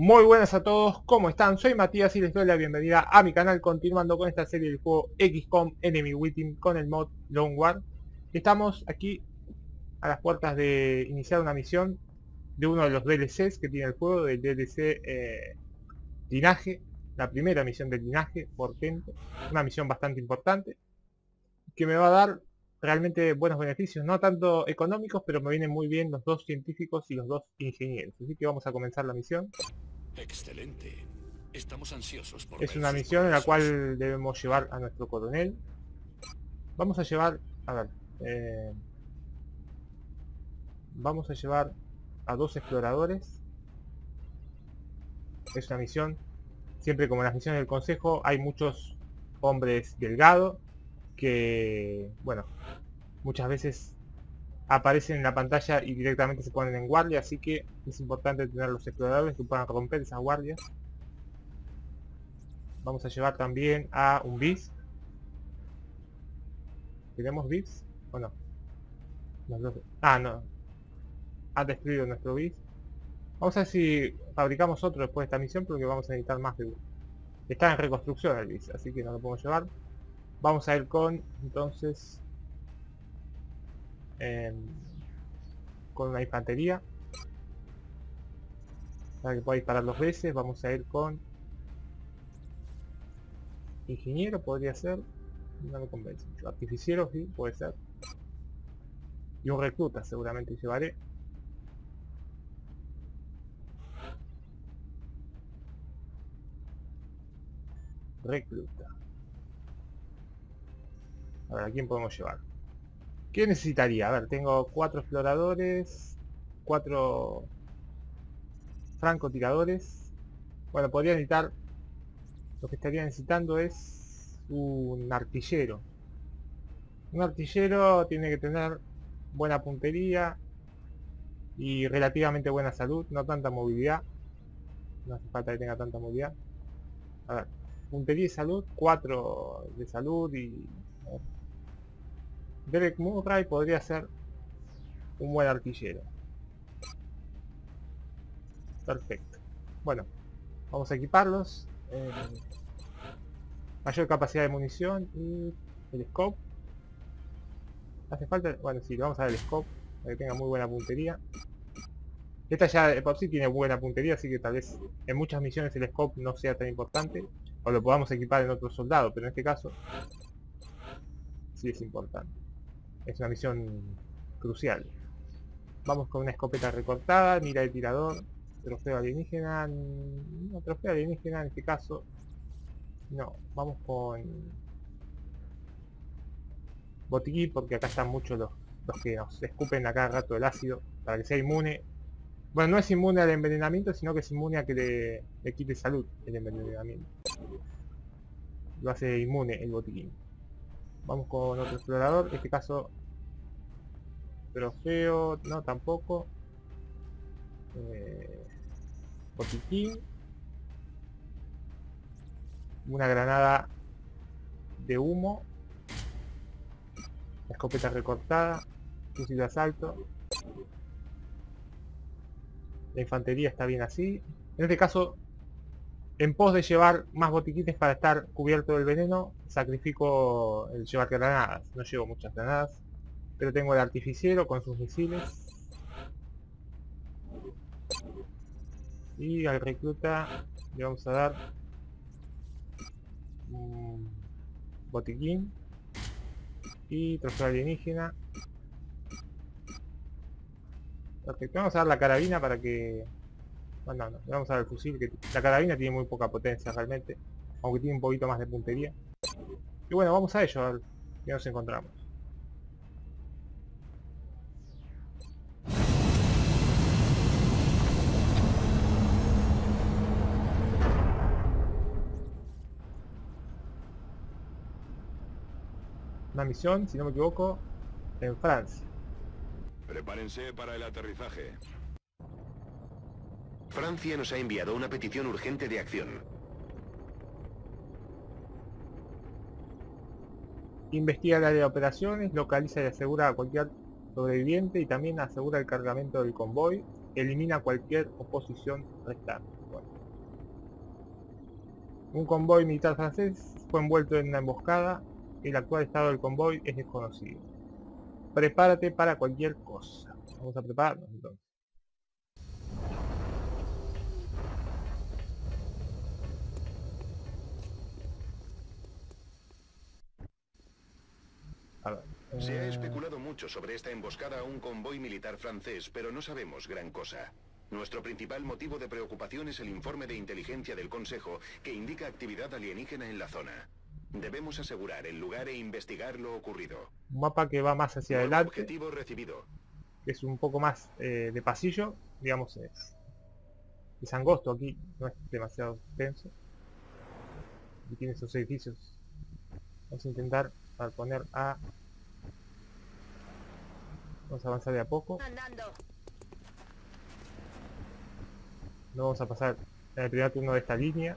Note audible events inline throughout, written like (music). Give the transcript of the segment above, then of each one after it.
Muy buenas a todos, ¿cómo están? Soy Matías y les doy la bienvenida a mi canal continuando con esta serie del juego XCOM Enemy Within con el mod Long War. Estamos aquí a las puertas de iniciar una misión de uno de los DLCs que tiene el juego, del DLC eh, Linaje, la primera misión del Linaje, Portento, una misión bastante importante que me va a dar realmente buenos beneficios, no tanto económicos, pero me vienen muy bien los dos científicos y los dos ingenieros. Así que vamos a comenzar la misión. Excelente. Estamos ansiosos por Es una misión en la cual debemos llevar a nuestro coronel. Vamos a llevar, a ver, eh, vamos a llevar a dos exploradores. Es una misión, siempre como en las misiones del consejo, hay muchos hombres delgados que, bueno, muchas veces aparecen en la pantalla y directamente se ponen en guardia, así que es importante tener los exploradores que puedan romper esas guardias. Vamos a llevar también a un bis. ¿Tenemos bis o no? Ah, no. Ha destruido nuestro bis. Vamos a ver si fabricamos otro después de esta misión porque vamos a necesitar más de uno. Está en reconstrucción el bis, así que no lo podemos llevar. Vamos a ir con, entonces, con una infantería. Para que pueda disparar dos veces, vamos a ir con ingeniero, podría ser. No me convence. Artificiero, sí, puede ser. Y un recluta seguramente llevaré. Recluta. A ver, ¿a quién podemos llevar? ¿Qué necesitaría? A ver, tengo cuatro exploradores, cuatro francotiradores. Bueno, podría necesitar... Lo que estaría necesitando es un artillero. Un artillero tiene que tener buena puntería y relativamente buena salud, no tanta movilidad. No hace falta que tenga tanta movilidad. A ver, puntería y salud, 4 de salud y... Derek Murray podría ser un buen artillero. Perfecto. Bueno, vamos a equiparlos. eh, mayor capacidad de munición y el scope. Hace falta, bueno, sí, le vamos a dar el scope para que tenga muy buena puntería. Esta ya de por sí tiene buena puntería, así que tal vez en muchas misiones el scope no sea tan importante o lo podamos equipar en otro soldado, pero en este caso sí es importante. Es una misión crucial. Vamos con una escopeta recortada, mira de tirador, trofeo alienígena, no trofeo alienígena en este caso, no, vamos con botiquín porque acá están muchos los, los que nos escupen a cada rato el ácido para que sea inmune. Bueno, no es inmune al envenenamiento, sino que es inmune a que le, le quite salud el envenenamiento. Lo hace inmune el botiquín. Vamos con otro explorador, en este caso trofeo, no tampoco. Eh, botiquín. Una granada de humo. Escopeta recortada. Fusil de asalto. La infantería está bien así. En este caso, en pos de llevar más botiquines para estar cubierto del veneno, sacrifico el llevar granadas. No llevo muchas granadas. Pero tengo el artificiero con sus misiles. Y al recluta le vamos a dar un botiquín y trofeo alienígena. Perfecto, vamos a dar la carabina para que... Bueno, no, vamos a dar el fusil, que la carabina tiene muy poca potencia realmente, aunque tiene un poquito más de puntería. Y bueno, vamos a ello, a ver qué nos encontramos. Una misión, si no me equivoco, en Francia. Prepárense para el aterrizaje. Francia nos ha enviado una petición urgente de acción. Investiga el área de operaciones, localiza y asegura a cualquier sobreviviente y también asegura el cargamento del convoy. Elimina cualquier oposición restante. Bueno. Un convoy militar francés fue envuelto en una emboscada. El actual estado del convoy es desconocido. Prepárate para cualquier cosa. Vamos a prepararnos entonces. A ver, Se ha eh, especulado mucho sobre esta emboscada a un convoy militar francés, pero no sabemos gran cosa. Nuestro principal motivo de preocupación es el informe de inteligencia del Consejo que indica actividad alienígena en la zona. Debemos asegurar el lugar e investigar lo ocurrido. un mapa que va más hacia adelante. Objetivo recibido. que es un poco más eh, de pasillo, digamos es, es angosto aquí, no es demasiado extenso. Y tiene esos edificios. Vamos a intentar a poner a... Vamos a avanzar de a poco. Andando. No vamos a pasar en el primer turno de esta línea.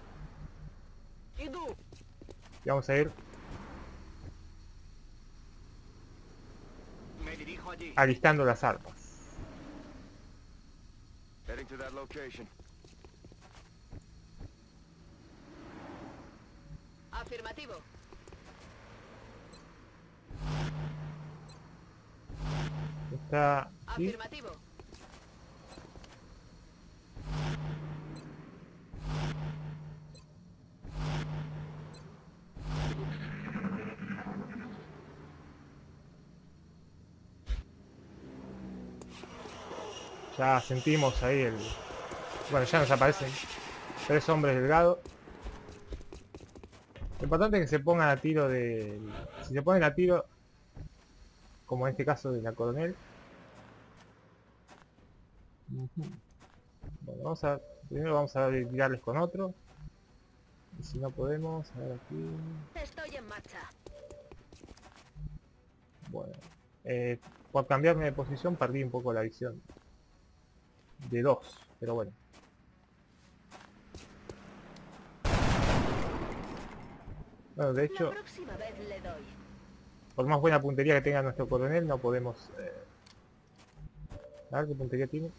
Y vamos a ir Me dirijo allí. alistando las armas. Heading to that location. Afirmativo. Está aquí. Afirmativo. Ya sentimos ahí el... Bueno, ya nos aparecen tres hombres delgados. Lo importante es que se pongan a tiro de... Si se ponen a tiro, como en este caso de la coronel. Bueno, vamos a... Primero vamos a tirarles con otro. Y si no podemos, a ver aquí... Estoy en marcha. Bueno, eh, por cambiarme de posición perdí un poco la visión. De dos, pero bueno. Bueno, de hecho, por más buena puntería que tenga nuestro coronel, no podemos... eh, A ver qué puntería tiene.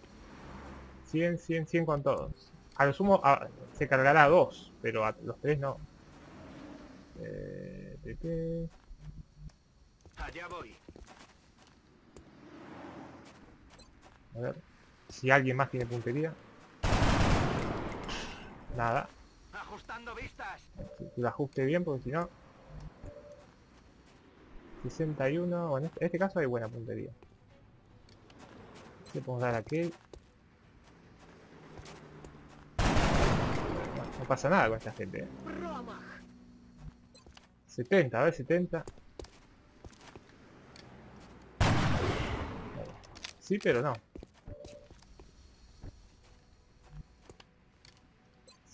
100, 100, 100 con todos. A lo sumo a- se cargará a dos, pero a los tres no. Eh, te, te. Allá voy. A ver. Si alguien más tiene puntería. Nada. Ajustando vistas. Lo ajuste bien porque si no... 61... Bueno, en este, caso hay buena puntería. Le podemos dar a aquel. No pasa nada con esta gente. ¿eh? Roma. 70, a ver, 70. Sí, pero no.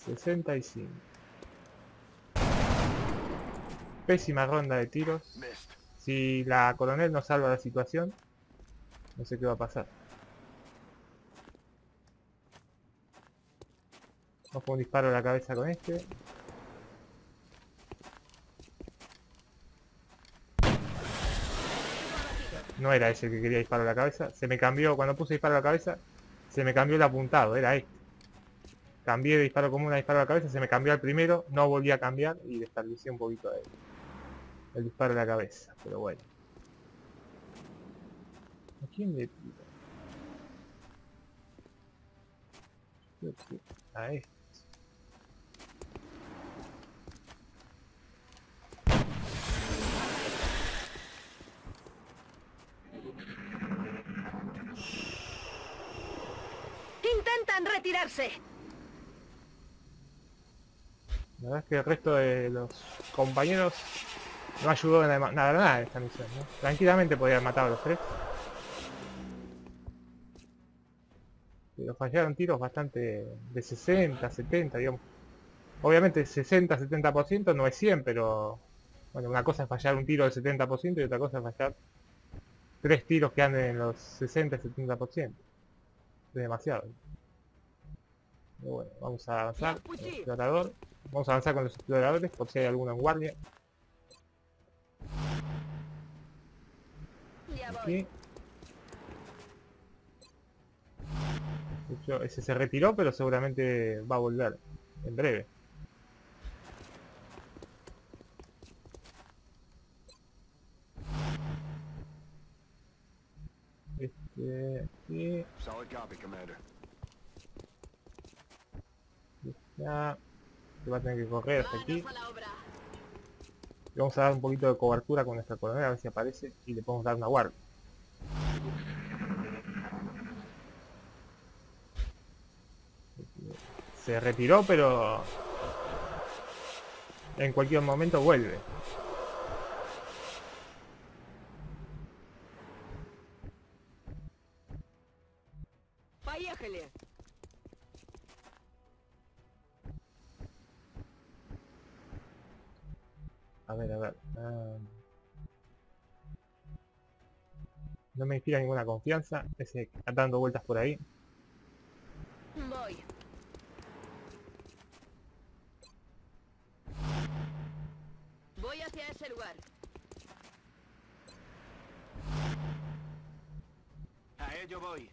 65. Pésima ronda de tiros. Si la coronel no salva la situación, no sé qué va a pasar. Vamos con un disparo a la cabeza con este. No era ese el que quería disparo a la cabeza. Se me cambió, cuando puse disparo a la cabeza, se me cambió el apuntado, era este. Cambié de disparo común a disparo a la cabeza, se me cambió al primero, no volví a cambiar y desperdicié un poquito de el disparo a la cabeza, pero bueno. ¿A quién le tiro? A este. Intentan retirarse. La verdad es que el resto de los compañeros no ayudó en nada, nada, nada en esta misión. ¿no? Tranquilamente podía haber matado a los tres. Pero fallaron tiros bastante de 60, 70, digamos. Obviamente 60, 70% no es 100, pero... Bueno, una cosa es fallar un tiro del 70% y otra cosa es fallar tres tiros que anden en los 60, 70%. Es demasiado. Pero bueno, vamos a avanzar. el explorador. Vamos a avanzar con los exploradores por si hay alguna guardia. Aquí. Ese se retiró, pero seguramente va a volver en breve. Este... Aquí. Solid copy, Commander. Está... Va a tener que correr aquí. Vamos a dar un poquito de cobertura con nuestra coronel a ver si aparece y le podemos dar una guardia. Se retiró pero en cualquier momento vuelve. A. No me inspira ninguna confianza ese dando vueltas por ahí. Voy. Voy hacia ese lugar. A ello voy.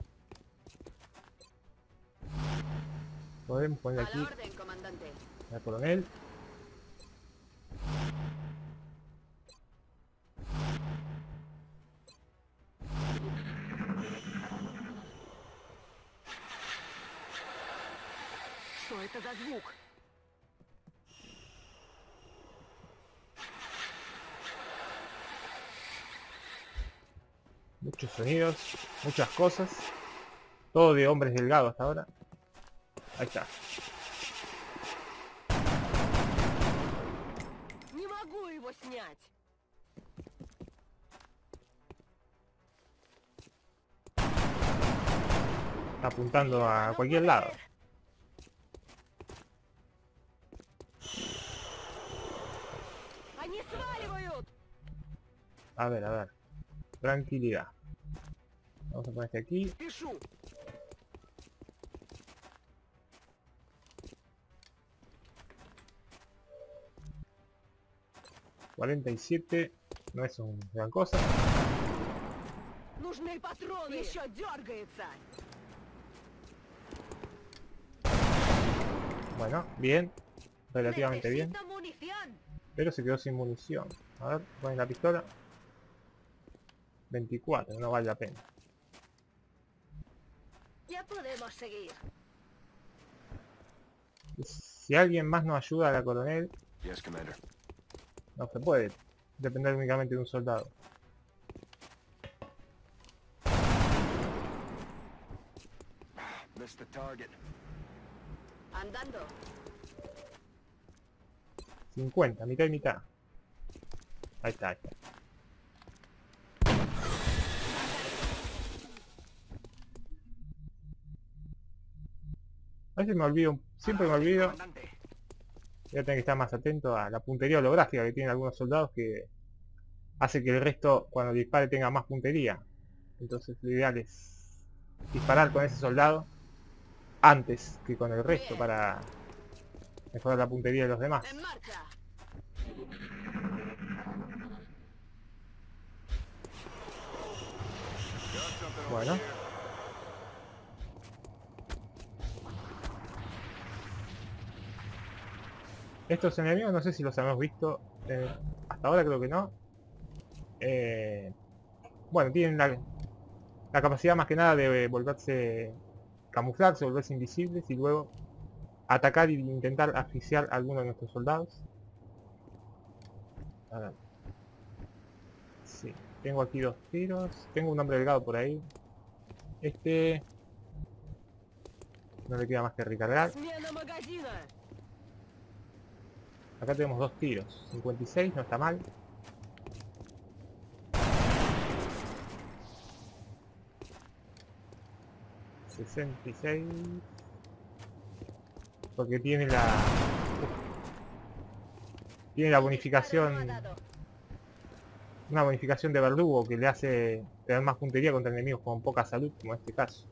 Podemos A poner la aquí orden, comandante. al coronel. это за звук? Muchos sonidos, muchas cosas. Todo de hombres delgados hasta ahora. Ahí está. Не могу его снять. Está apuntando a cualquier lado. A ver, a ver. Tranquilidad. Vamos a poner este aquí. Пишу. 47. No es un gran cosa. Нужны патроны! Еще дергается! Bueno, bien. Relativamente bien. Necesito munición. Pero se quedó sin munición. A ver, ponen la pistola. 24, no vale la pena. Ya podemos seguir. Si alguien más nos ayuda a la coronel, Yes, Commander. no se puede depender únicamente de un soldado. Missed the target. Andando. 50, mitad y mitad. Ahí está, ahí está. A veces me olvido, siempre me olvido, voy a tener que estar más atento a la puntería holográfica que tienen algunos soldados que hace que el resto cuando dispare tenga más puntería. Entonces lo ideal es disparar con ese soldado antes que con el resto para mejorar la puntería de los demás. Bueno. Estos enemigos no sé si los hemos visto. eh, hasta ahora creo que no. Eh, bueno, tienen la, capacidad más que nada de volverse camuflarse, volverse invisibles y luego atacar e intentar asfixiar a alguno de nuestros soldados. A ver. Sí, tengo aquí dos tiros. Tengo un hombre delgado por ahí. Este... No le queda más que recargar. Acá tenemos dos tiros. 56, no está mal. ...66... Porque tiene la... Tiene la bonificación... Una bonificación de verdugo que le hace tener más puntería contra enemigos con poca salud, como en este caso.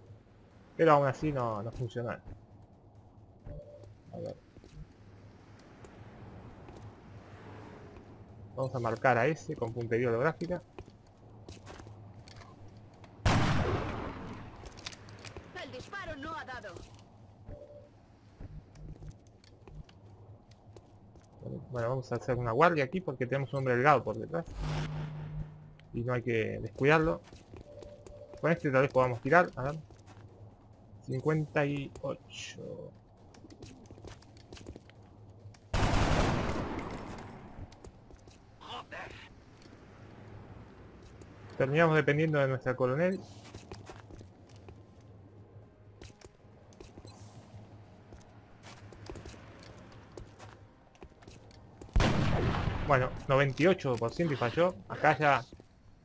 Pero aún así no, no funciona. A ver. Vamos a marcar a ese con puntería holográfica. El disparo no ha dado. Bueno, vamos a hacer una guardia aquí porque tenemos un hombre delgado por detrás. Y no hay que descuidarlo. Con este tal vez podamos tirar. A ver. 58. Terminamos dependiendo de nuestra coronel. Bueno, 98% y falló. Acá ya...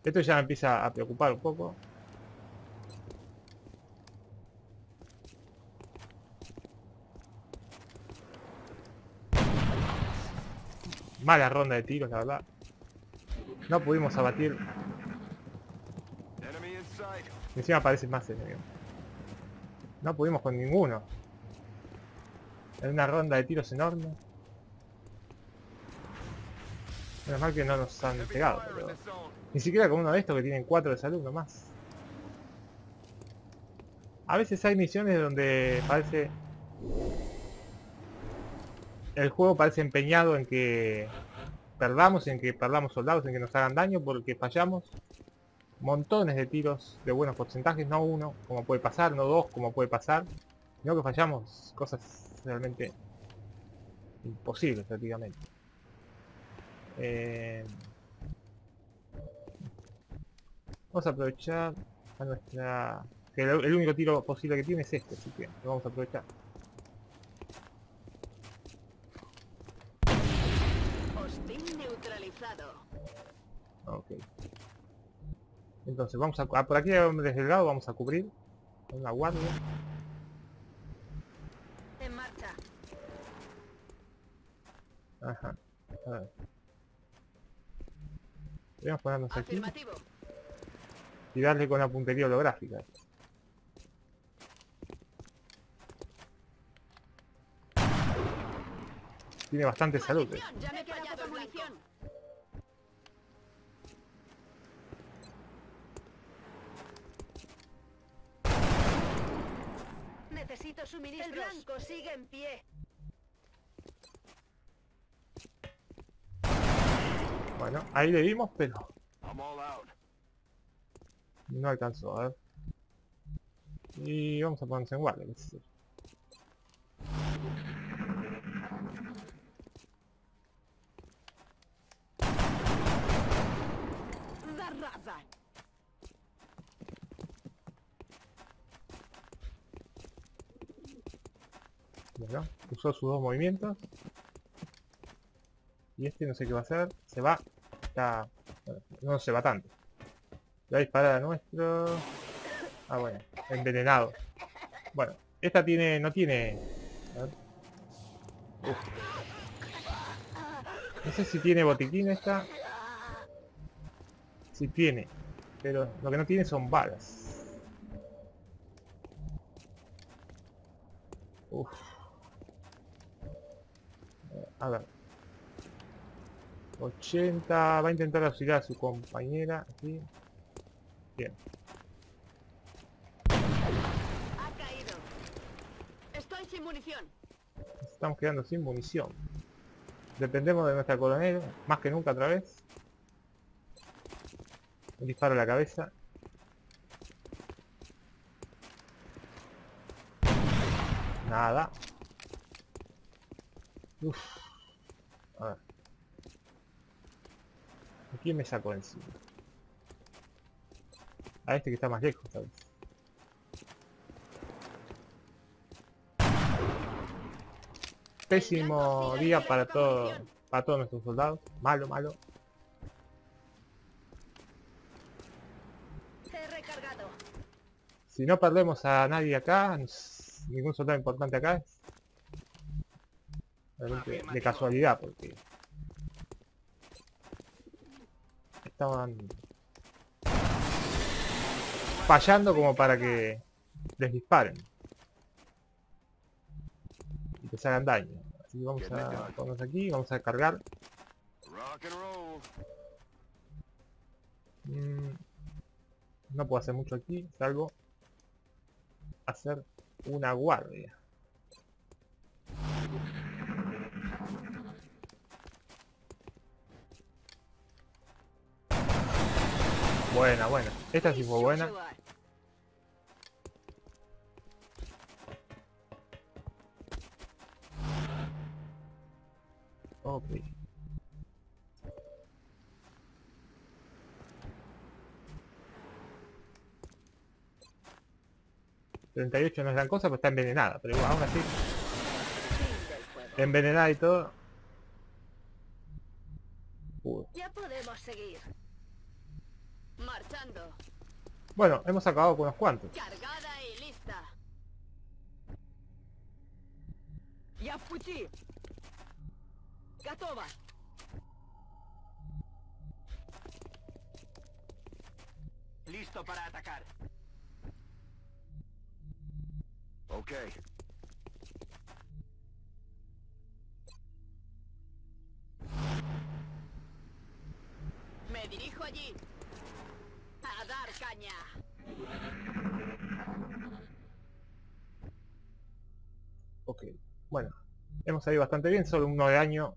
Esto ya me empieza a preocupar un poco. Mala ronda de tiros, la verdad. No pudimos abatir. Encima aparecen más enemigos. No pudimos con ninguno. En una ronda de tiros enorme. Menos mal que no nos han pegado. Ni siquiera con uno de estos que tienen 4 de salud nomás. A veces hay misiones donde parece... El juego parece empeñado en que perdamos, en que perdamos soldados, en que nos hagan daño porque fallamos. Montones de tiros de buenos porcentajes, no uno, como puede pasar, no dos, como puede pasar. Sino que fallamos cosas realmente imposibles prácticamente. Eh, Vamos a aprovechar a nuestra... El, el único tiro posible que tiene es este, así que lo vamos a aprovechar. Entonces vamos a... ah, por aquí desde el lado vamos a cubrir. Una guardia. En marcha. Ajá. A ver. Podríamos ponernos aquí y darle con la puntería holográfica. Tiene bastante salud. eh. Ya me he Necesito suministros. El blanco sigue en pie. Bueno, ahí le dimos, pero no alcanzó, a ver. Y vamos a ponernos en guardia. qué sé yo. Bueno, usó sus dos movimientos. Y este no sé qué va a hacer. Se va. Está... bueno, no se va tanto. Le va a disparar a nuestro... Ah, bueno. Envenenado. Bueno, esta tiene... No tiene... a ver. No sé si tiene botiquín esta. Si tiene. Pero lo que no tiene son balas. Uf. A ver. 80. Va a intentar auxiliar a su compañera. Aquí. Bien. Ha caído. Estoy sin munición. Estamos quedando sin munición. Dependemos de nuestra coronel. Más que nunca otra vez. Un disparo a la cabeza. Nada. Uf. A ver. ¿A quién me saco encima? A este que está más lejos, tal vez. Pésimo día para todo, para todos nuestros soldados. Malo, malo. Si no perdemos a nadie acá, ningún soldado importante acá realmente de casualidad porque estaban fallando como para que les disparen y que se hagan daño. Así que vamos a ponernos aquí, vamos a cargar. Rock and roll. Mm, no puedo hacer mucho aquí, salvo hacer una guardia. Buena, buena. Esta sí fue buena. Ok. ...38 no es gran cosa, pero está envenenada... ...pero igual, aún así... ...envenenada y todo... Uy. ...ya podemos seguir... Bueno, hemos acabado con unos cuantos. Cargada y lista. Я в пути. Готово. Listo para atacar. Okay. Me dirijo allí. hemos salido bastante bien, solo uno de daño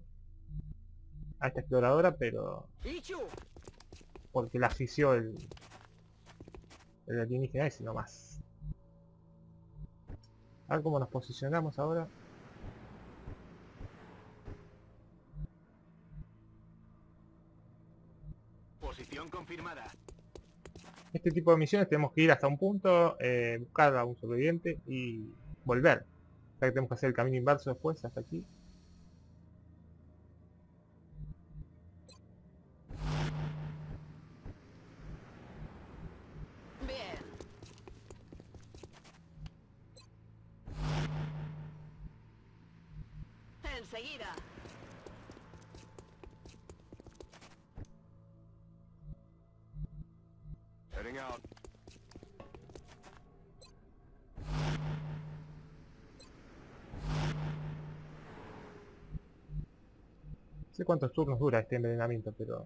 a esta exploradora, pero... Porque la asfixió el... El alienígena ese nomás. A ver cómo nos posicionamos ahora. Posición confirmada. Este tipo de misiones tenemos que ir hasta un punto, eh, buscar a un sobreviviente y volver sea que tenemos que hacer el camino inverso después, hasta aquí. Bien. Enseguida. Heading out. Sé cuántos turnos dura este envenenamiento, pero...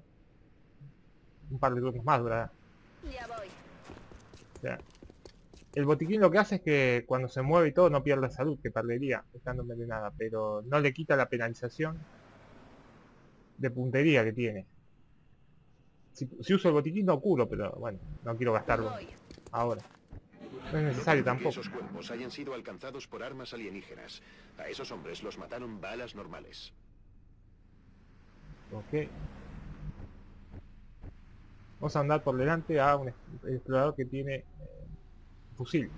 Un par de turnos más durará. Ya voy. O sea, el botiquín lo que hace es que cuando se mueve y todo no pierde salud, que perdería estando envenenada, pero no le quita la penalización de puntería que tiene. Si, si uso el botiquín no curo, pero bueno, no quiero gastarlo ahora. No es No necesario que tampoco. esos cuerpos hayan sido alcanzados por armas alienígenas. A esos hombres los mataron balas normales. Ok. Vamos a andar por delante a un explorador que tiene eh, fusil.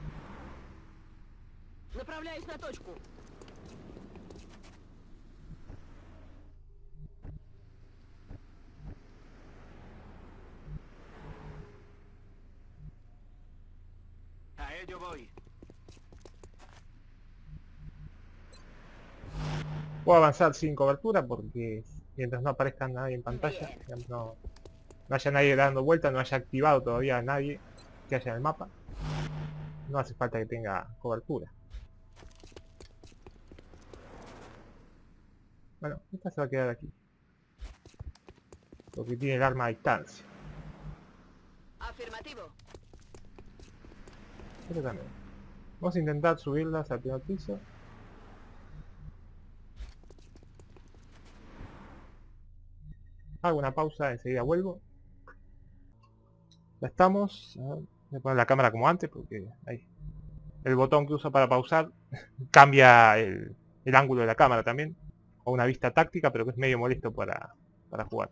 A ello voy. Puedo avanzar sin cobertura porque mientras no aparezca nadie en pantalla, no haya nadie dando vuelta, no haya activado todavía a nadie que haya en el mapa, no hace falta que tenga cobertura. Bueno, esta se va a quedar aquí. Porque tiene el arma a distancia. Afirmativo. Pero también. Vamos a intentar subirlas al primer piso. Hago una pausa, enseguida vuelvo. Ya estamos. A voy a poner la cámara como antes porque ahí. El botón que uso para pausar (laughs) cambia el, el ángulo de la cámara también. O una vista táctica, pero que es medio molesto para, para jugar.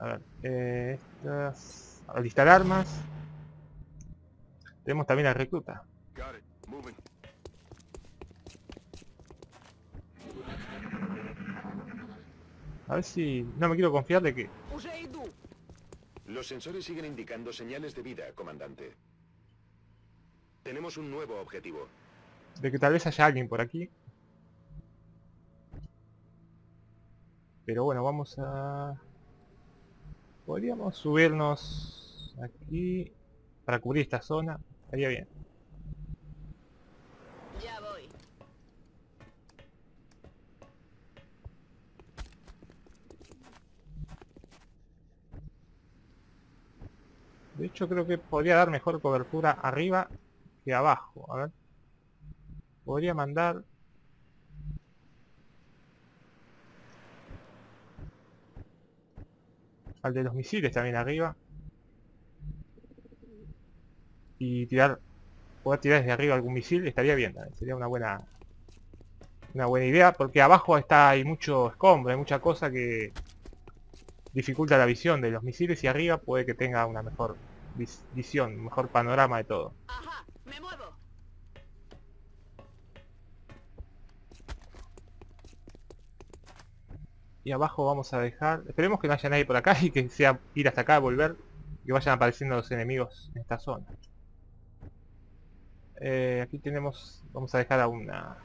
A ver, eh, estas... Alistar armas. Tenemos también al recluta. A ver si... No me quiero confiar de que... Los sensores siguen indicando señales de vida, comandante. Tenemos un nuevo objetivo. De que tal vez haya alguien por aquí. Pero bueno, vamos a... Podríamos subirnos aquí para cubrir esta zona. Estaría bien. De hecho creo que podría dar mejor cobertura arriba que abajo. A ver. Podría mandar... Al de los misiles también arriba. Y tirar... Poder tirar desde arriba algún misil estaría bien también. Sería una buena... una buena idea, porque abajo está hay mucho escombro, hay mucha cosa que dificulta la visión de los misiles y arriba puede que tenga una mejor vis- visión, mejor panorama de todo. Ajá, me muevo. Y abajo vamos a dejar... Esperemos que no haya nadie por acá y que sea ir hasta acá, volver. Que vayan apareciendo los enemigos en esta zona. Eh, aquí tenemos... Vamos a dejar a una...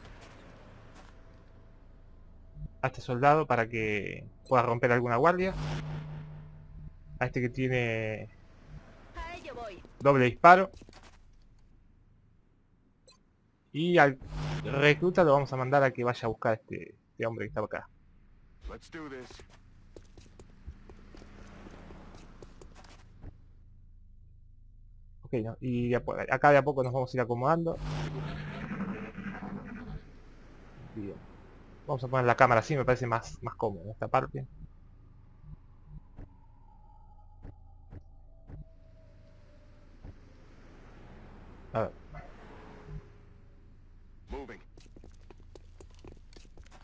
A este soldado para que pueda romper alguna guardia. A este que tiene. Doble disparo. Y al recluta lo vamos a mandar a que vaya a buscar a este, este hombre que estaba acá. Let's do this. Ok, no, y de acá de a poco nos vamos a ir acomodando. Bien. Vamos a poner la cámara así, me parece más, más cómodo en esta parte. A ver, Moving.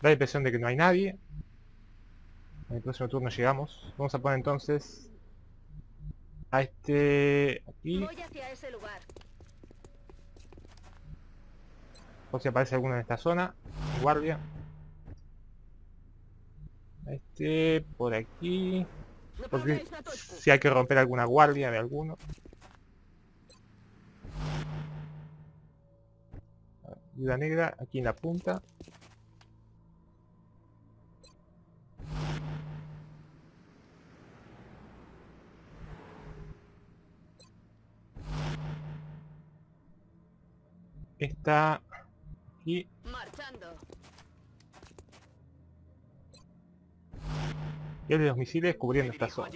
Da la impresión de que no hay nadie. En el próximo turno llegamos. Vamos a poner entonces a este aquí. Voy hacia ese lugar. Por si aparece alguno en esta zona. Guardia. A este por aquí. Porque si hay que romper alguna guardia de alguno. Ayuda negra aquí en la punta. Está aquí. Marchando. Y el de los misiles cubriendo esta zona.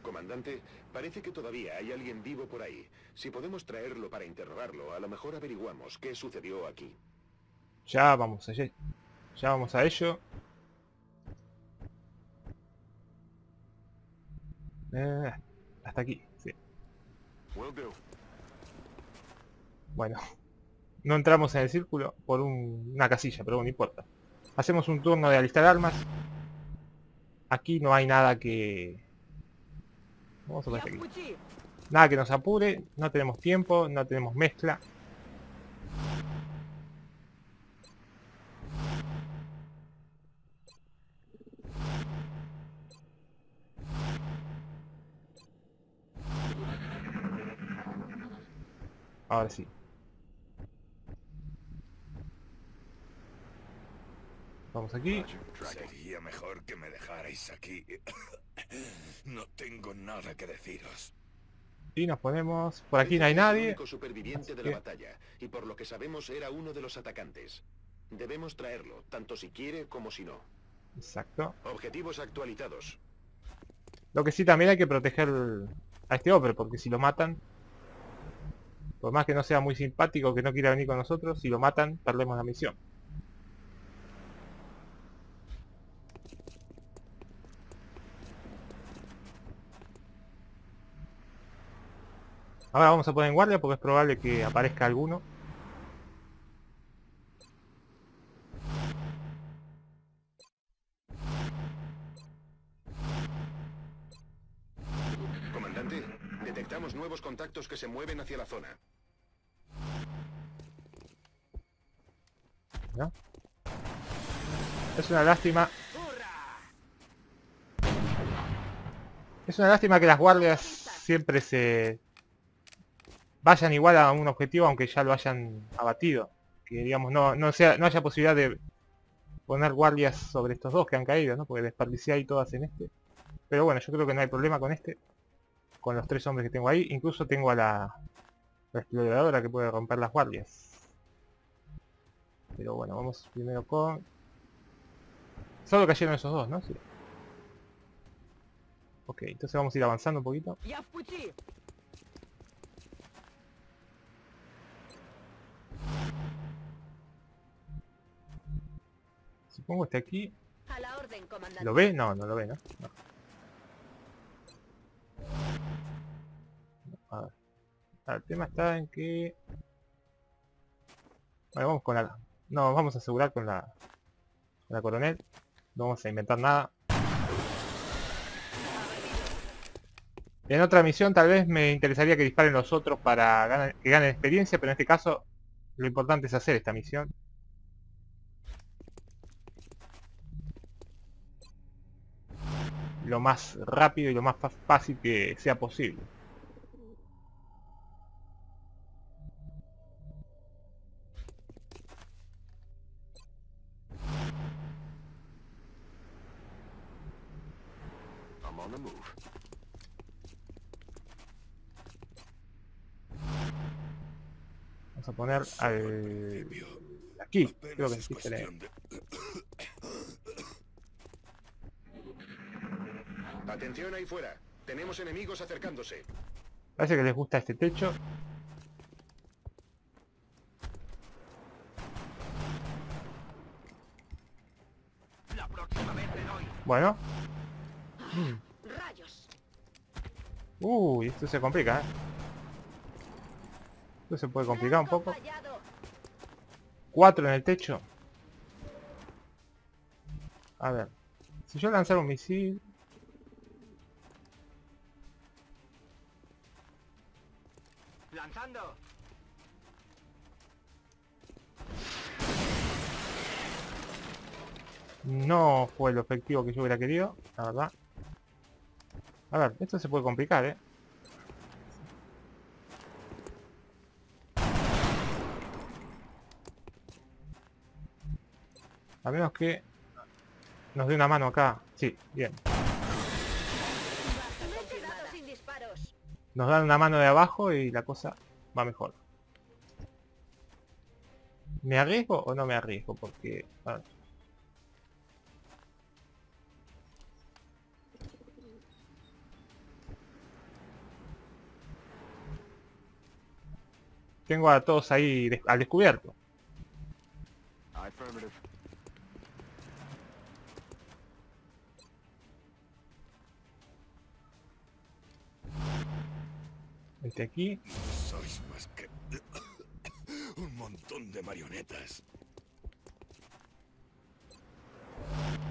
Comandante, parece que todavía hay alguien vivo por ahí. Si podemos traerlo para interrogarlo, a lo mejor averiguamos qué sucedió aquí. Ya vamos a ello. Ya vamos a ello. Eh, hasta aquí. Bueno, no entramos en el círculo por una casilla, pero no importa. Hacemos un turno de alistar armas. Aquí no hay nada que... Vamos a aquí. Nada que nos apure, no tenemos tiempo, no tenemos mezcla. Ahora sí. Vamos aquí. Sería mejor que me dejarais aquí. (coughs) No tengo nada que deciros. Y nos ponemos... Por aquí no hay es el nadie. único superviviente de la batalla, y por lo que sabemos era uno de los atacantes. Debemos traerlo, tanto si quiere como si no. Exacto. Objetivos actualizados. Lo que sí también hay que proteger a este hombre, porque si lo matan, por más que no sea muy simpático, que no quiera venir con nosotros, si lo matan, perdemos la misión. Ahora vamos a poner en guardia porque es probable que aparezca alguno. Contactos que se mueven hacia la zona. Es una lástima. Es una lástima que las guardias siempre se vayan igual a un objetivo aunque ya lo hayan abatido. Que digamos no, no sea, no haya posibilidad de poner guardias sobre estos dos que han caído, ¿no? Porque desperdicié todas en este. Pero bueno, yo creo que no hay problema con este con los tres hombres que tengo ahí. Incluso tengo a la, la exploradora que puede romper las guardias. Pero bueno, vamos primero con... Solo cayeron esos dos, ¿no? Sí. Ok, entonces vamos a ir avanzando un poquito. Supongo que está aquí. ¿Lo ve? No, no lo ve, no A ver. El tema está en que... Bueno, vamos con la... No, vamos a asegurar con la... La coronel. No vamos a inventar nada. En otra misión tal vez me interesaría que disparen los otros para que ganen experiencia, pero en este caso lo importante es hacer esta misión. Lo más rápido y lo más fácil que sea posible. Poner al... Aquí, creo que es sí cuestión de... Atención ahí fuera. Tenemos enemigos acercándose. Parece que les gusta este techo. La próxima vez le doy. Bueno. ¡Rayos! Uy, esto se complica, ¿eh? Esto se puede complicar un poco. Cuatro en el techo. A ver. Si yo lanzara un misil... Lanzando. No fue el efectivo que yo hubiera querido, la verdad. A ver, esto se puede complicar, ¿eh? A menos que nos dé una mano acá. Sí, bien. Nos dan una mano de abajo y la cosa va mejor. ¿Me arriesgo o no me arriesgo? Porque... Tengo a todos ahí al descubierto. Este aquí. No sois más que... (coughs) un montón de marionetas.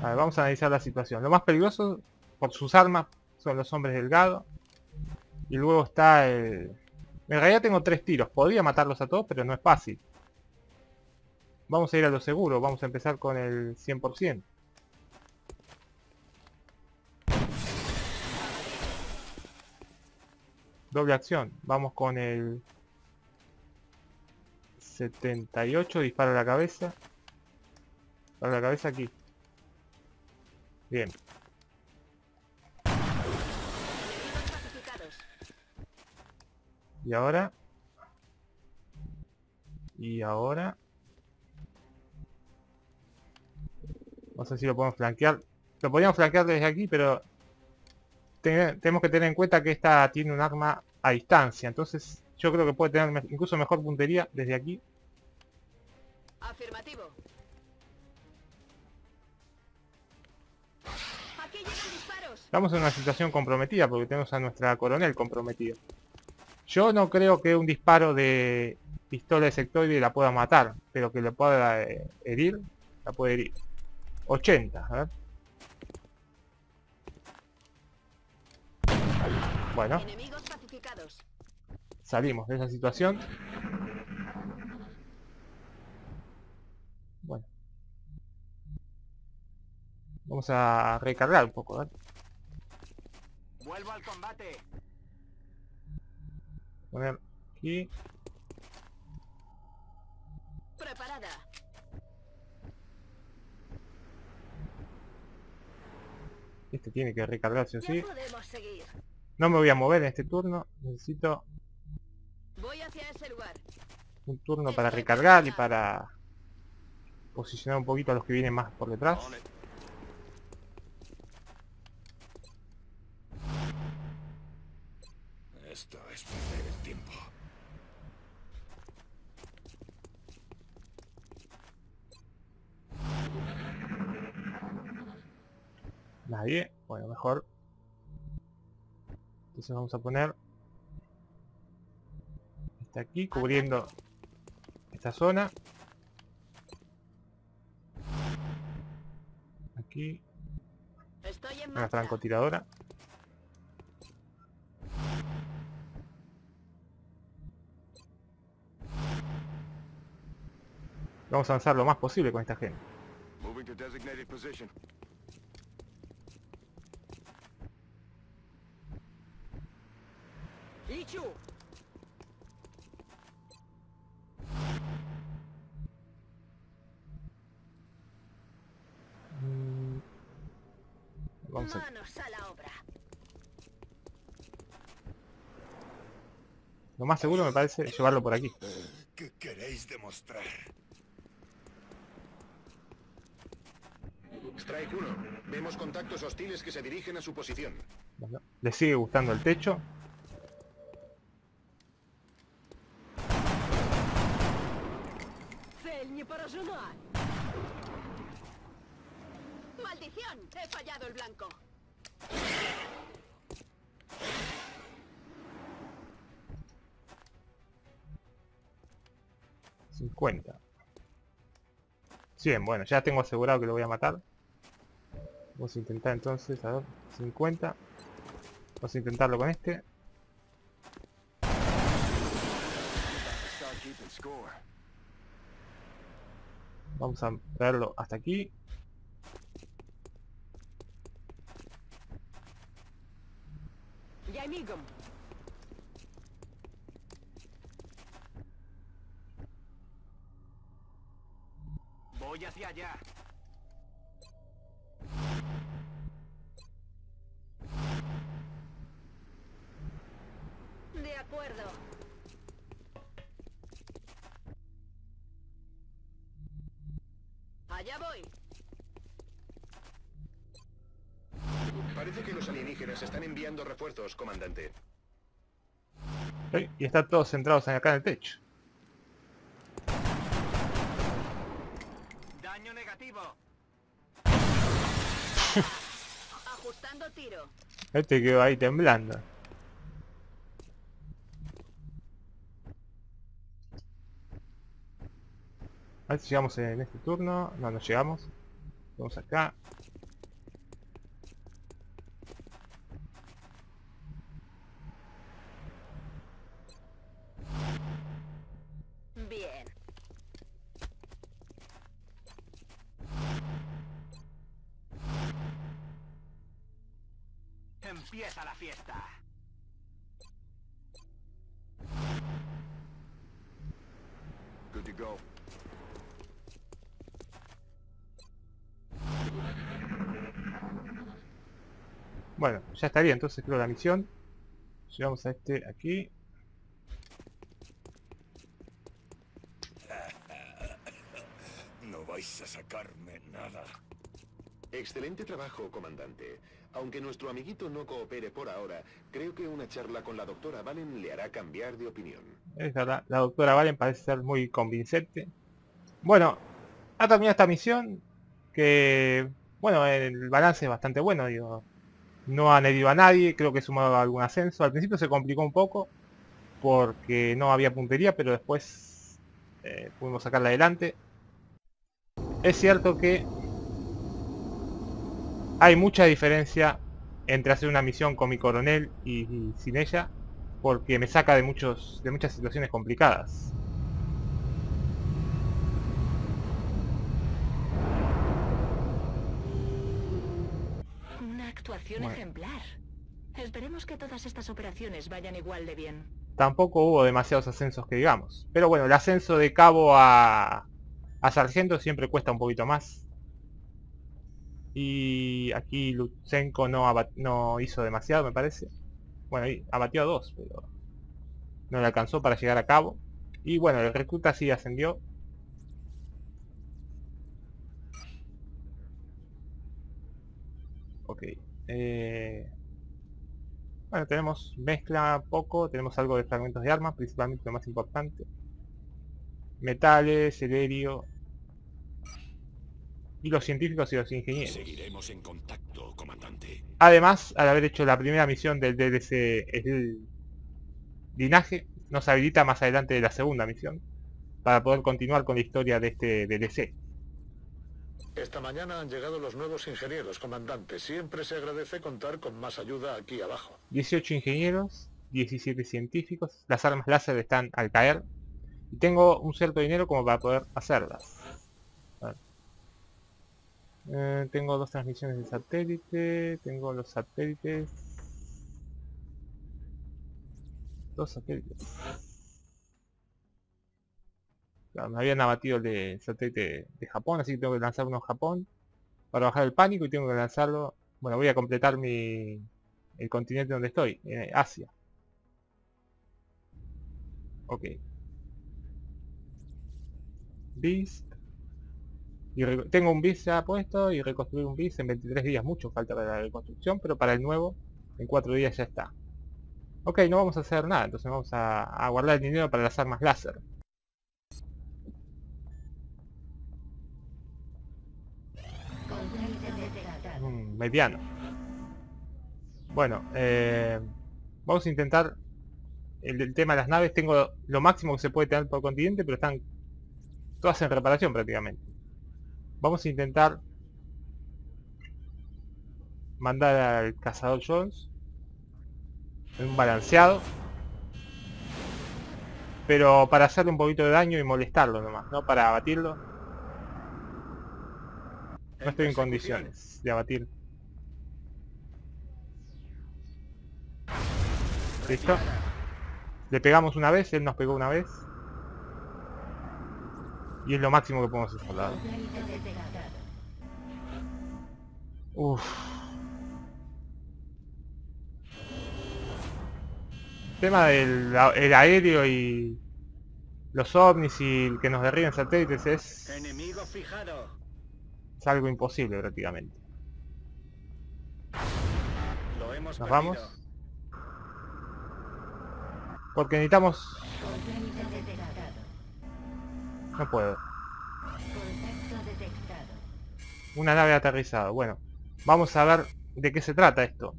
A ver, vamos a analizar la situación. Lo más peligroso por sus armas son los hombres delgados. Y luego está el... En realidad tengo tres tiros. Podría matarlos a todos, pero no es fácil. Vamos a ir a lo seguro. Vamos a empezar con el 100%. Doble acción. Vamos con el 78. Disparo a la cabeza. Para la cabeza aquí. Bien. Y ahora. Y ahora. No sé si lo podemos flanquear. Lo podríamos flanquear desde aquí, pero te- tenemos que tener en cuenta que esta tiene un arma a distancia. Entonces yo creo que puede tener incluso mejor puntería desde aquí. Afirmativo. Aquí llegan disparos. Estamos en una situación comprometida porque tenemos a nuestra coronel comprometida. Yo no creo que un disparo de pistola de sectoide la pueda matar, pero que le pueda eh, herir, la puede herir. 80, a ver. Bueno. Salimos de esa situación. Bueno. Vamos a recargar un poco, a ver. Vuelvo al combate. Poner aquí. Preparada. Este tiene que recargarse o sí. No me voy a mover en este turno. Necesito un turno para recargar y para posicionar un poquito a los que vienen más por detrás. Esto es perder el tiempo. Nadie. Bueno, mejor. Entonces vamos a poner Está aquí cubriendo esta zona. Aquí Estoy en una francotiradora. Vamos a avanzar lo más posible con esta gente. Vamos a... Manos a la obra. Lo más seguro me parece llevarlo por aquí. ¿Qué queréis demostrar? Strike 1. Vemos contactos hostiles que se dirigen a su posición. Bueno, le sigue gustando el techo. ¡Maldición! He fallado el blanco. Cincuenta. 100, bueno, ya tengo asegurado que lo voy a matar. Vamos a intentar entonces, a ver, 50. Vamos a intentarlo con este. Vamos a traerlo hasta aquí. Ya мигом. Voy hacia allá. De acuerdo. Allá voy. Parece que los alienígenas están enviando refuerzos, comandante. Y están todos centrados acá en el techo. Daño negativo. (laughs) Ajustando tiro. Este quedó ahí temblando. A ver si llegamos en este turno. No, no llegamos. Vamos acá. Ya estaría entonces creo la misión. Llegamos a este aquí. No vais a sacarme nada. Excelente trabajo, comandante. Aunque nuestro amiguito no coopere por ahora, creo que una charla con la doctora Valen le hará cambiar de opinión. Es verdad, la doctora Valen parece ser muy convincente. Bueno, ha terminado esta misión. Que, bueno, el balance es bastante bueno, digo. No han herido a nadie, creo que sumado algún ascenso. Al principio se complicó un poco porque no había puntería, pero después eh, pudimos sacarla adelante. Es cierto que hay mucha diferencia entre hacer una misión con mi coronel y, y sin ella, porque me saca de muchos de muchas situaciones complicadas. Una actuación Bueno. ejemplar. Esperemos que todas estas operaciones vayan igual de bien. Tampoco hubo demasiados ascensos que digamos. Pero bueno, el ascenso de cabo a, a sargento siempre cuesta un poquito más. Y aquí Lutsenko no, no hizo demasiado, me parece. Bueno, ahí abatió a dos, pero no le alcanzó para llegar a cabo. Y bueno, el recluta sí ascendió. Eh, Bueno, tenemos mezcla poco, tenemos algo de fragmentos de armas, principalmente lo más importante. Metales, helio. Y los científicos y los ingenieros. Seguiremos en contacto, comandante. Además, al haber hecho la primera misión del DLC el linaje, nos habilita más adelante de la segunda misión para poder continuar con la historia de este DLC. Esta mañana han llegado los nuevos ingenieros, comandante. Siempre se agradece contar con más ayuda aquí abajo. 18 ingenieros, 17 científicos, las armas láser están al caer y tengo un cierto dinero como para poder hacerlas. Eh, tengo dos transmisiones de satélite, tengo los satélites. Dos satélites. Me habían abatido el de satélite de Japón, así que tengo que lanzar uno en Japón para bajar el pánico y tengo que lanzarlo. Bueno, voy a completar mi el continente donde estoy, en Asia. Ok. Beast. Y tengo un bis ya puesto y reconstruir un bis en 23 días. Mucho falta para la reconstrucción, pero para el nuevo en 4 días ya está. Ok, no vamos a hacer nada, entonces vamos a guardar el dinero para las armas láser. Mm, mediano. Bueno, eh, vamos a intentar el, el tema de las naves. Tengo lo máximo que se puede tener por continente, pero están todas en reparación prácticamente. Vamos a intentar mandar al cazador Jones en un balanceado. Pero para hacerle un poquito de daño y molestarlo nomás, no para abatirlo. No estoy en condiciones de abatir. ¿Listo? Le pegamos una vez, él nos pegó una vez. Y es lo máximo que podemos hacer, soldado. Uf. El tema del el aéreo y los ovnis y que nos derriben satélites es, Enemigo fijado. es algo imposible prácticamente. Lo hemos Nos perdido. vamos. Porque necesitamos... No puedo. Una nave aterrizada. Bueno, vamos a ver de qué se trata esto.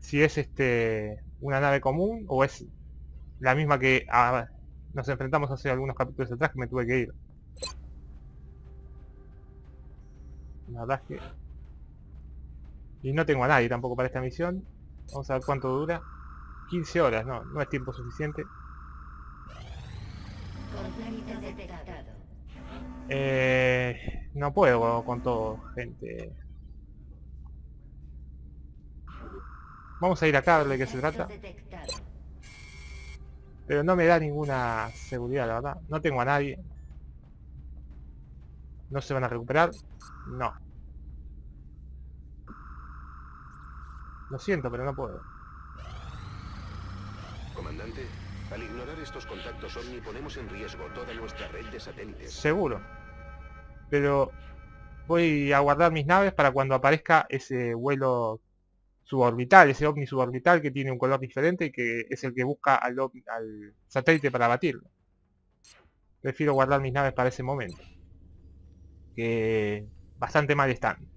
Si es este una nave común o es la misma que nos enfrentamos hace algunos capítulos atrás que me tuve que ir. La que... Y no tengo a nadie tampoco para esta misión. Vamos a ver cuánto dura. 15 horas, no, no es tiempo suficiente. Eh, no puedo con todo, gente. Vamos a ir acá a ver de qué se trata. Pero no me da ninguna seguridad, la verdad. No tengo a nadie. ¿No se van a recuperar? No. Lo siento, pero no puedo. Comandante, al ignorar estos contactos OVNI ponemos en riesgo toda nuestra red de satélites. Seguro. Pero voy a guardar mis naves para cuando aparezca ese vuelo suborbital, ese ovni suborbital que tiene un color diferente y que es el que busca al, ovni- al satélite para abatirlo. Prefiero guardar mis naves para ese momento. Que bastante mal están.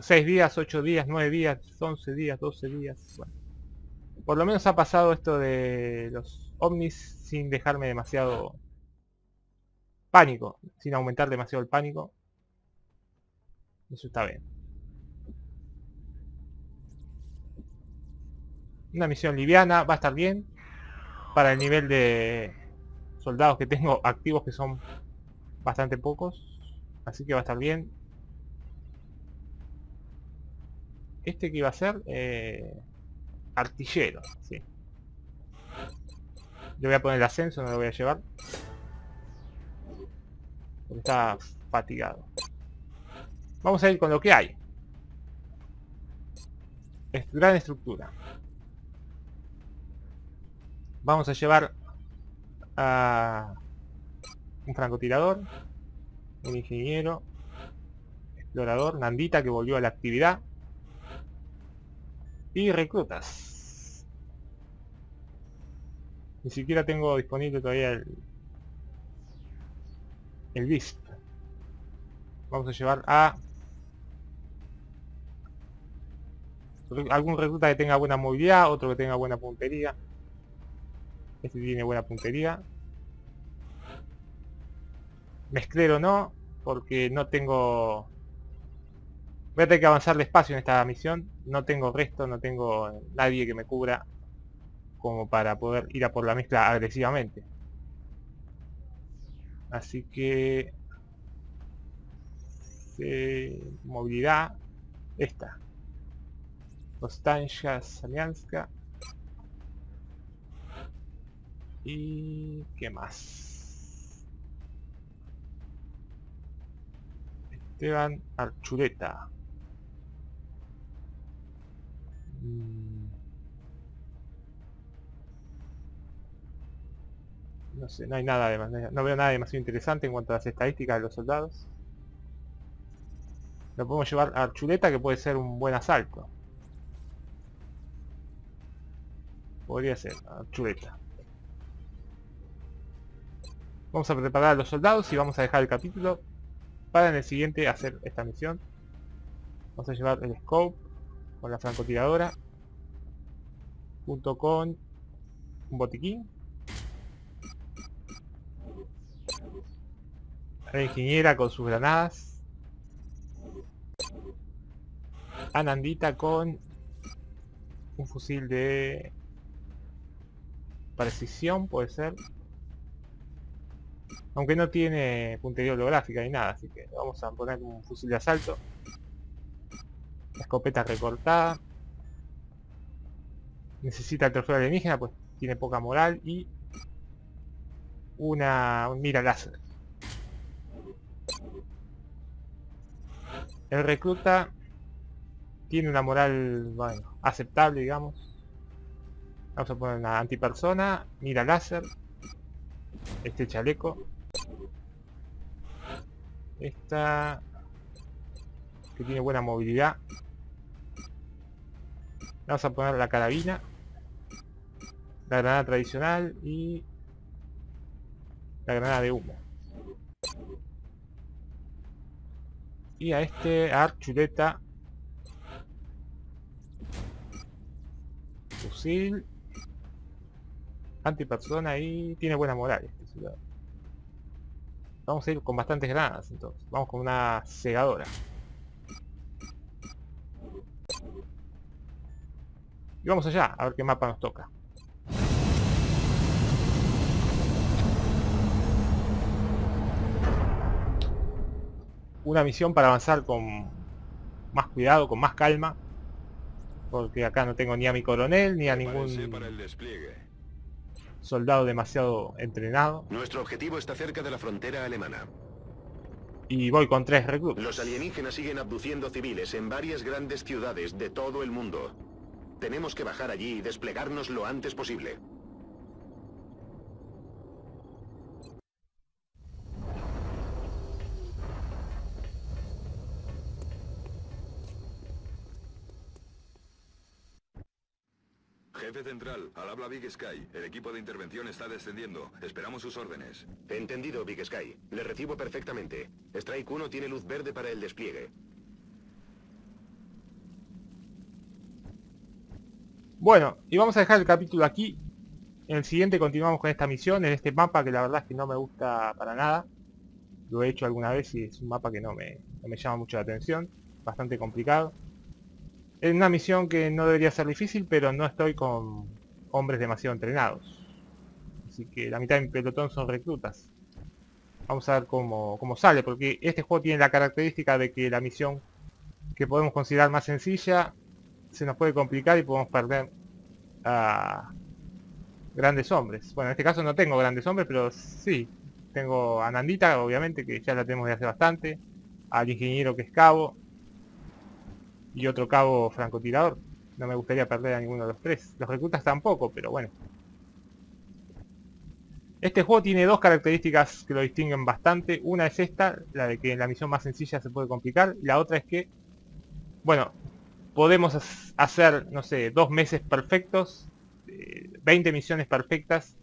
6 días, 8 días, 9 días, 11 días, 12 días. Por lo menos ha pasado esto de los ovnis sin dejarme demasiado pánico, sin aumentar demasiado el pánico. Eso está bien. Una misión liviana, va a estar bien. Para el nivel de soldados que tengo activos que son bastante pocos. Así que va a estar bien. Este que iba a ser eh, artillero, sí. Le voy a poner el ascenso, no lo voy a llevar. Porque está fatigado. Vamos a ir con lo que hay. Es gran estructura. Vamos a llevar a un francotirador, un ingeniero, explorador, Nandita que volvió a la actividad y reclutas. Ni siquiera tengo disponible todavía el, el Wisp. Vamos a llevar a Algún recluta que tenga buena movilidad, otro que tenga buena puntería. Este tiene buena puntería. Mezclero no, porque no tengo... Voy a tener que avanzar despacio en esta misión. No tengo resto, no tengo nadie que me cubra como para poder ir a por la mezcla agresivamente. Así que... eh, movilidad. Esta. Ostancia Samianska. Y... ¿Qué más? Esteban Archuleta. Mm. No sé, no hay nada de más, no veo nada demasiado interesante en cuanto a las estadísticas de los soldados. Lo podemos llevar a Archuleta que puede ser un buen asalto. Podría ser, Archuleta. Vamos a preparar a los soldados y vamos a dejar el capítulo para en el siguiente hacer esta misión. Vamos a llevar el scope con la francotiradora junto con un botiquín la ingeniera con sus granadas. Anandita con un fusil de precisión puede ser. Aunque no tiene puntería holográfica ni nada así que vamos a poner un fusil de asalto. La escopeta recortada. Necesita el trofeo alienígena pues tiene poca moral y una un mira láser el recluta tiene una moral bueno aceptable digamos. Vamos a poner una antipersona mira láser este chaleco. Esta que tiene buena movilidad. Vamos a poner la carabina la granada tradicional y la granada de humo y a este archuleta. Fusil. Antipersona y tiene buena moral este vamos a ir con bastantes granadas entonces. Vamos con una segadora. Y vamos allá a ver qué mapa nos toca una misión para avanzar con más cuidado, con más calma. Porque acá no tengo ni a mi coronel, ni a Prepárense para el ningún despliegue. soldado demasiado entrenado. Nuestro objetivo está cerca de la frontera alemana. Y voy con tres reclutas. Los alienígenas siguen abduciendo civiles en varias grandes ciudades de todo el mundo. Tenemos que bajar allí y desplegarnos lo antes posible. Jefe central, al habla Big Sky. El equipo de intervención está descendiendo. Esperamos sus órdenes. Entendido, Big Sky. Le recibo perfectamente. Strike 1 tiene luz verde para el despliegue. Bueno, y vamos a dejar el capítulo aquí. En el siguiente continuamos con esta misión, en este mapa que la verdad es que no me gusta para nada. Lo he hecho alguna vez y es un mapa que no me, no me llama mucho la atención. Bastante complicado. Es una misión que no debería ser difícil, pero no estoy con hombres demasiado entrenados. Así que la mitad de mi pelotón son reclutas. Vamos a ver cómo, cómo sale, porque este juego tiene la característica de que la misión que podemos considerar más sencilla se nos puede complicar y podemos perder a grandes hombres. Bueno, en este caso no tengo grandes hombres, pero sí. Tengo a Nandita, obviamente, que ya la tenemos de hace bastante. Al ingeniero que es cabo. Y otro cabo francotirador. No me gustaría perder a ninguno de los tres. Los reclutas tampoco, pero bueno. Este juego tiene dos características que lo distinguen bastante. Una es esta, la de que en la misión más sencilla se puede complicar. La otra es que, bueno, podemos ha- hacer, no sé, dos meses perfectos, eh, 20 misiones perfectas,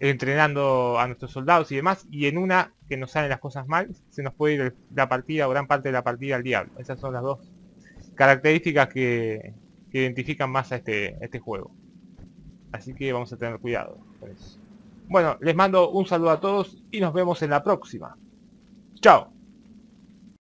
entrenando a nuestros soldados y demás, y en una que nos salen las cosas mal, se nos puede ir la partida o gran parte de la partida al diablo. Esas son las dos características que, identifican más a este, este juego. Así que vamos a tener cuidado. Bueno, les mando un saludo a todos y nos vemos en la próxima. Chao.